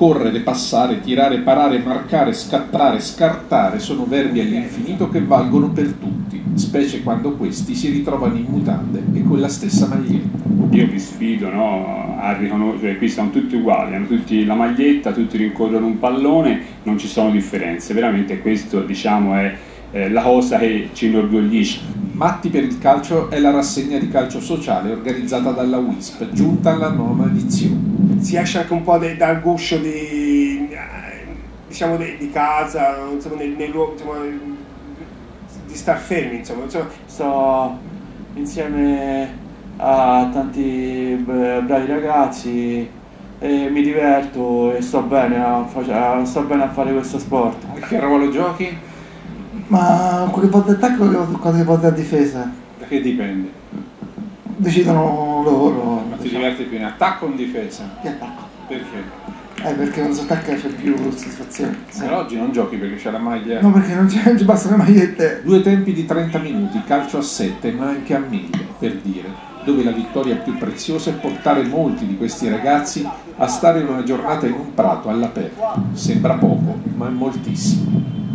correre, passare, tirare, parare, marcare, scattare, scartare sono verbi all'infinito che valgono per tutti, specie quando questi si ritrovano in mutande e con la stessa maglietta. Io vi sfido no, a riconoscere, qui sono tutti uguali, hanno tutti la maglietta, tutti rincorrono un pallone, non ci sono differenze, veramente questo diciamo è eh, la cosa che ci inorgoglisce. Matti per il calcio è la rassegna di calcio sociale organizzata dalla WISP, giunta alla nona edizione. Si esce anche un po' de, dal guscio di, diciamo, de, di casa, insomma, nei, nei luoghi, insomma, di star fermi, insomma, insomma, sto insieme a tanti bravi ragazzi e mi diverto e sto bene a, sto bene a fare questo sport. Che ruolo giochi? Ma qualche volta attacco e qualche volta a difesa. Da che dipende? Decidono loro. Ma ti diciamo. diverti più in attacco o in difesa? Che attacco. Perché? Eh, perché quando si attacca c'è più soddisfazione. Sì. Però oggi non giochi perché c'è la maglia. No, perché non, c'è, non ci bastano le magliette. Due tempi di 30 minuti, calcio a 7, ma anche a 1000, per dire. Dove la vittoria più preziosa è portare molti di questi ragazzi a stare in una giornata in un prato all'aperto. Sembra poco, ma è moltissimo.